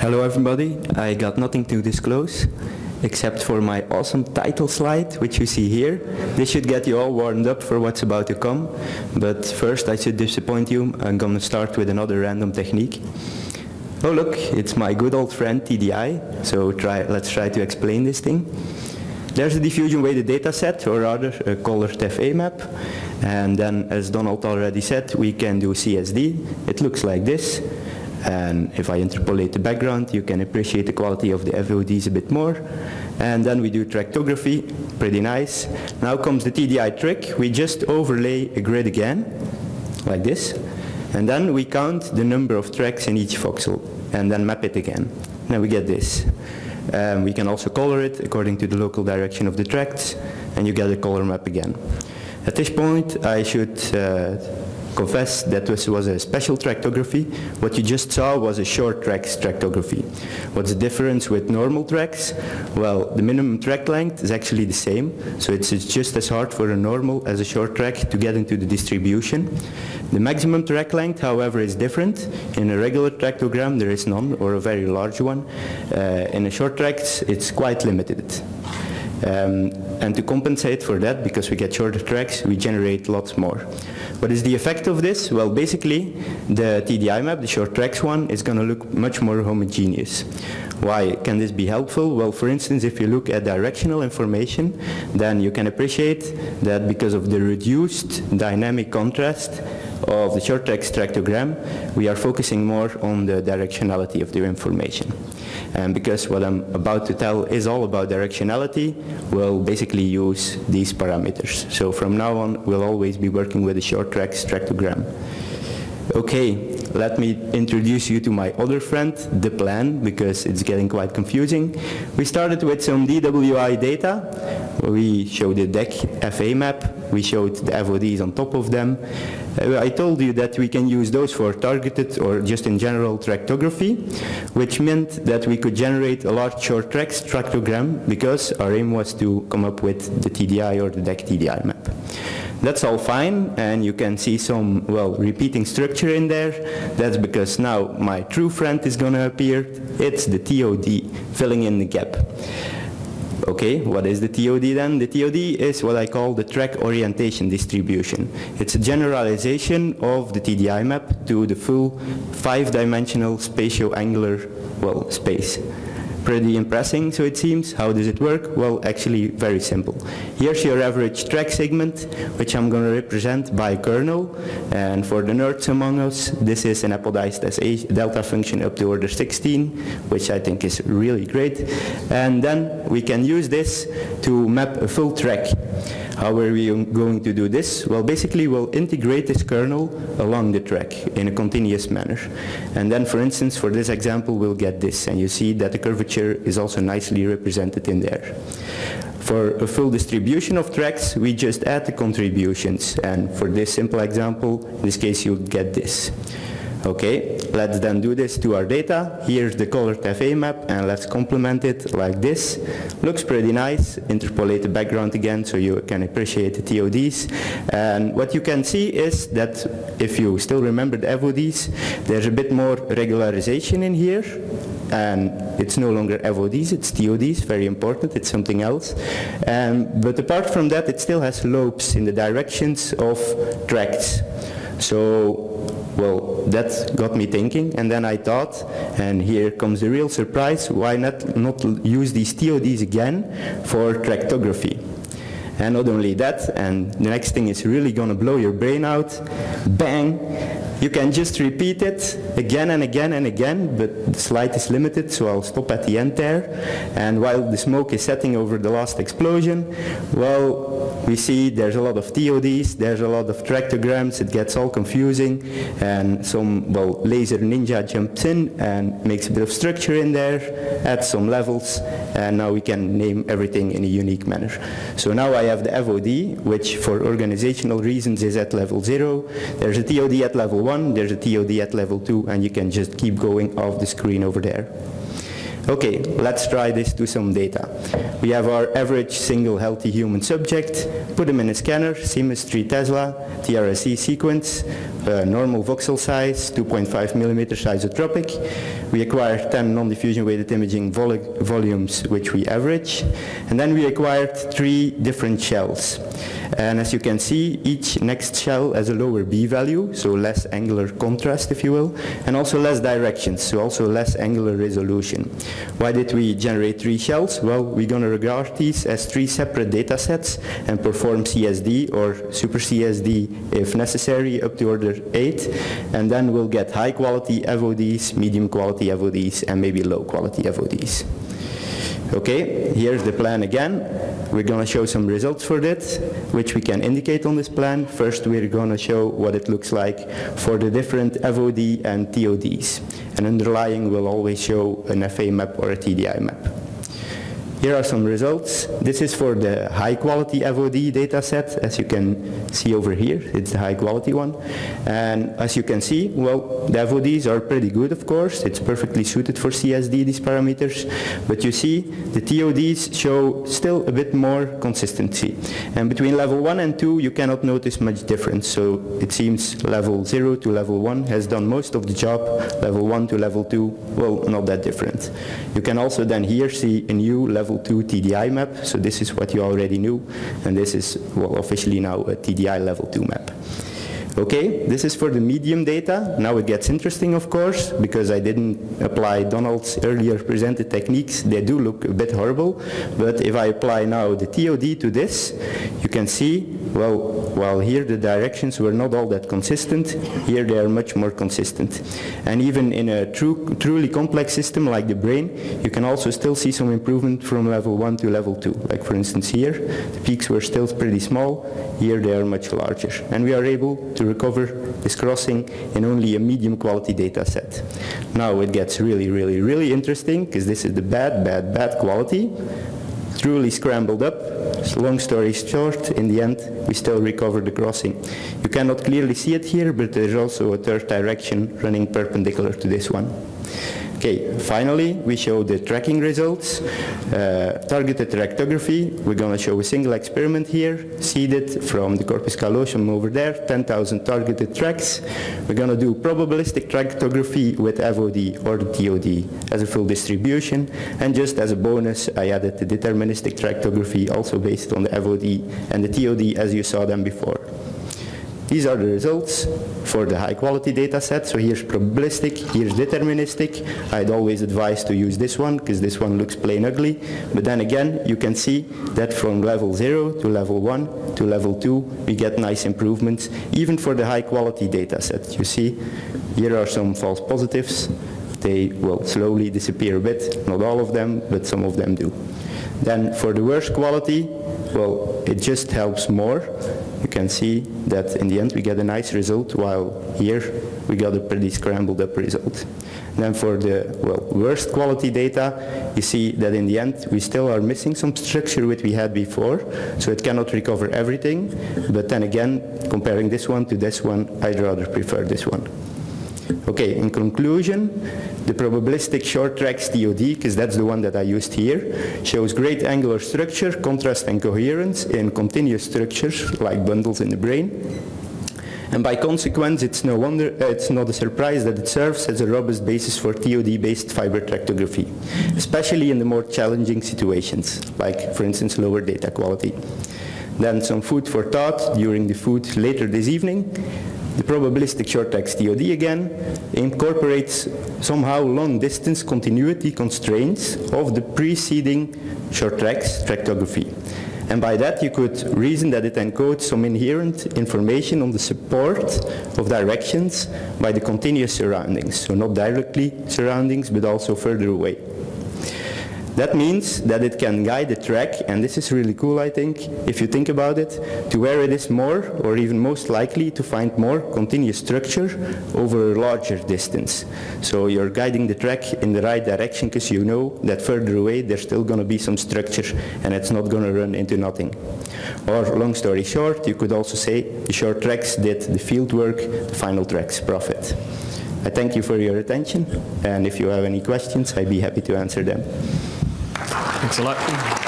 Hello everybody, I got nothing to disclose except for my awesome title slide, which you see here. This should get you all warmed up for what's about to come. But first, I should disappoint you. I'm going to start with another random technique. Oh look, it's my good old friend TDI. So try, let's try to explain this thing. There's a diffusion weighted data set, or rather a colored FA map. And then, as Donald already said, we can do CSD. It looks like this. And if I interpolate the background, you can appreciate the quality of the FODs a bit more. And then we do tractography, pretty nice. Now comes the TDI trick. We just overlay a grid again, like this. And then we count the number of tracks in each voxel, and then map it again. Now we get this. Um, we can also color it according to the local direction of the tracks, and you get a color map again. At this point, I should uh, confess that this was a special tractography. What you just saw was a short tracks tractography. What's the difference with normal tracks? Well, the minimum track length is actually the same, so it's, it's just as hard for a normal as a short track to get into the distribution. The maximum track length, however, is different. In a regular tractogram, there is none, or a very large one. Uh, in a short tracks, it's quite limited. Um, and to compensate for that, because we get shorter tracks, we generate lots more. What is the effect of this? Well, basically, the TDI map, the short tracks one, is going to look much more homogeneous. Why can this be helpful? Well, for instance, if you look at directional information, then you can appreciate that because of the reduced dynamic contrast of the short tracks tractogram, we are focusing more on the directionality of the information. And because what I'm about to tell is all about directionality, we'll basically use these parameters. So from now on, we'll always be working with a short tracks tractogram. Okay, let me introduce you to my other friend, the plan, because it's getting quite confusing. We started with some DWI data. We showed the DEC FA map. We showed the FODs on top of them. Uh, I told you that we can use those for targeted or just in general tractography, which meant that we could generate a large short tracks tractogram because our aim was to come up with the TDI or the DEC TDI map. That's all fine, and you can see some, well, repeating structure in there. That's because now my true friend is going to appear. It's the TOD, filling in the gap. Okay, what is the TOD then? The TOD is what I call the track orientation distribution. It's a generalization of the TDI map to the full five-dimensional spatio-angular, well, space pretty impressive, so it seems. How does it work? Well, actually very simple. Here's your average track segment, which I'm going to represent by kernel. And for the nerds among us, this is an apodized SA delta function up to order 16, which I think is really great. And then we can use this to map a full track. How are we going to do this? Well, basically we'll integrate this kernel along the track in a continuous manner. And then, for instance, for this example, we'll get this. And you see that the curvature is also nicely represented in there. For a full distribution of tracks, we just add the contributions. And for this simple example, in this case, you'll get this. Okay, let's then do this to our data. Here's the colored FA map and let's complement it like this. Looks pretty nice. Interpolate the background again so you can appreciate the TODs. And what you can see is that if you still remember the FODs, there's a bit more regularization in here and it's no longer FODs, it's TODs, very important, it's something else. Um, but apart from that, it still has lobes in the directions of tracts. So well, that got me thinking, and then I thought, and here comes the real surprise, why not, not use these TODs again for tractography? And not only that, and the next thing is really gonna blow your brain out, bang, you can just repeat it again and again and again, but the slide is limited, so I'll stop at the end there. And while the smoke is setting over the last explosion, well, we see there's a lot of TODs, there's a lot of tractograms, it gets all confusing, and some, well, laser ninja jumps in and makes a bit of structure in there, adds some levels, and now we can name everything in a unique manner. So now I have the FOD, which for organizational reasons is at level zero. There's a TOD at level one, there's a TOD at level two, and you can just keep going off the screen over there. Okay, let's try this to some data. We have our average single healthy human subject, put them in a scanner, Siemens 3 Tesla, TRSE sequence. Uh, normal voxel size, 2.5 millimeter isotropic. We acquired 10 non-diffusion weighted imaging vol volumes, which we average. And then we acquired three different shells. And as you can see, each next shell has a lower B value, so less angular contrast, if you will, and also less directions, so also less angular resolution. Why did we generate three shells? Well, we're going to regard these as three separate data sets and perform CSD or super CSD if necessary up to order 8, and then we'll get high quality FODs, medium quality FODs, and maybe low quality FODs. Okay, here's the plan again. We're going to show some results for this, which we can indicate on this plan. First, we're going to show what it looks like for the different FOD and TODs. And underlying we'll always show an FA map or a TDI map. Here are some results. This is for the high quality FOD data set, as you can see over here. It's the high quality one. And as you can see, well, the FODs are pretty good, of course. It's perfectly suited for CSD, these parameters. But you see, the TODs show still a bit more consistency. And between level 1 and 2, you cannot notice much difference. So it seems level 0 to level 1 has done most of the job. Level 1 to level 2, well, not that different. You can also then here see a new level level 2 TDI map. So this is what you already knew. And this is, officially now a TDI level 2 map. Okay, this is for the medium data. Now it gets interesting, of course, because I didn't apply Donald's earlier presented techniques. They do look a bit horrible, but if I apply now the TOD to this, you can see, well, while here the directions were not all that consistent, here they are much more consistent. And even in a true, truly complex system like the brain, you can also still see some improvement from level 1 to level 2. Like for instance here, the peaks were still pretty small, here they are much larger. And we are able to recover this crossing in only a medium quality data set. Now it gets really, really, really interesting because this is the bad, bad, bad quality, truly scrambled up. So long story short, in the end, we still recover the crossing. You cannot clearly see it here, but there's also a third direction running perpendicular to this one. Okay, finally, we show the tracking results. Uh, targeted tractography, we're going to show a single experiment here, seeded from the corpus callosum over there, 10,000 targeted tracks. We're going to do probabilistic tractography with FOD or TOD as a full distribution. And just as a bonus, I added the deterministic tractography also based on the FOD and the TOD as you saw them before. These are the results for the high quality data set. So here's probabilistic, here's deterministic. I'd always advise to use this one because this one looks plain ugly. But then again, you can see that from level 0 to level 1 to level 2, we get nice improvements, even for the high quality data set. You see, here are some false positives. They will slowly disappear a bit, not all of them, but some of them do. Then for the worst quality, well, it just helps more you can see that in the end we get a nice result, while here we got a pretty scrambled up result. Then for the well, worst quality data, you see that in the end we still are missing some structure which we had before, so it cannot recover everything. But then again, comparing this one to this one, I'd rather prefer this one. Okay, in conclusion, the probabilistic short tracks TOD, because that's the one that I used here, shows great angular structure, contrast and coherence in continuous structures like bundles in the brain. And by consequence, it's no wonder, uh, it's not a surprise that it serves as a robust basis for TOD-based fiber tractography, especially in the more challenging situations, like, for instance, lower data quality. Then some food for thought during the food later this evening. The probabilistic short tracks TOD again incorporates somehow long distance continuity constraints of the preceding short tracks tractography. And by that you could reason that it encodes some inherent information on the support of directions by the continuous surroundings. So not directly surroundings, but also further away. That means that it can guide the track, and this is really cool, I think, if you think about it, to where it is more, or even most likely, to find more continuous structure over a larger distance. So you're guiding the track in the right direction because you know that further away there's still going to be some structure, and it's not going to run into nothing. Or, long story short, you could also say the short tracks did the field work, the final tracks profit. I thank you for your attention, and if you have any questions, I'd be happy to answer them. Thanks a lot.